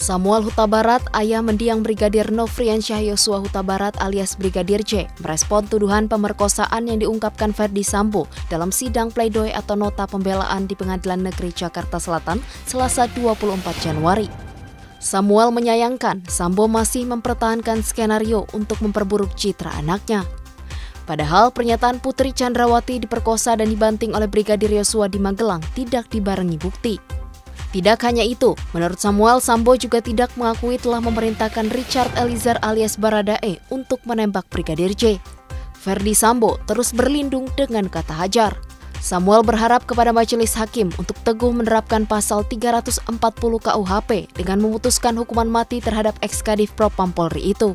Samuel Huta Barat, ayah mendiang Brigadir Nofriansyah Yosua Huta Barat alias Brigadir J, merespon tuduhan pemerkosaan yang diungkapkan Ferdi Sambo dalam sidang pleidoy atau nota pembelaan di Pengadilan Negeri Jakarta Selatan Selasa 24 Januari. Samuel menyayangkan Sambo masih mempertahankan skenario untuk memperburuk citra anaknya. Padahal pernyataan Putri Chandrawati diperkosa dan dibanting oleh Brigadir Yosua di Magelang tidak dibarengi bukti. Tidak hanya itu, menurut Samuel, Sambo juga tidak mengakui telah memerintahkan Richard Eliezer alias Baradae untuk menembak Brigadir J. Ferdi Sambo terus berlindung dengan kata hajar. Samuel berharap kepada majelis hakim untuk teguh menerapkan pasal 340 KUHP dengan memutuskan hukuman mati terhadap ex-kadif Propam Polri itu.